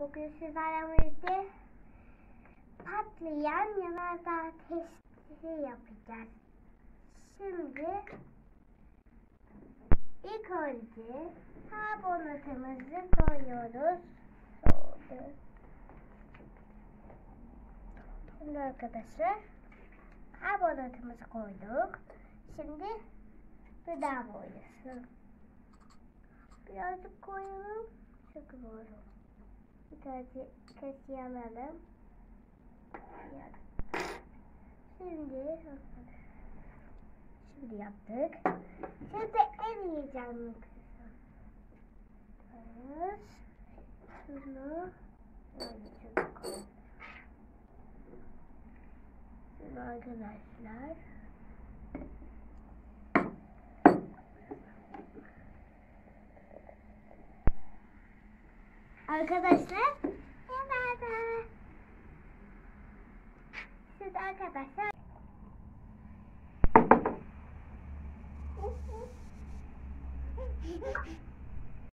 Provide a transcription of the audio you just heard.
Bugün sizlerle birlikte patlayan yanardağ testi yapacağız. Şimdi ilk önce karbonatımızı koyuyoruz. Şimdi arkadaşlar karbonatımızı koyduk. Şimdi gıda boyası. Birazcık koyalım. Çok doğru. Bir tane kesiyi alalım. Şimdi Şimdi yaptık. Şimdi en iyi canlı kısım. Şunu şunu arkadaşlar Arkadaşlar merhaba. Siz arkadaşlar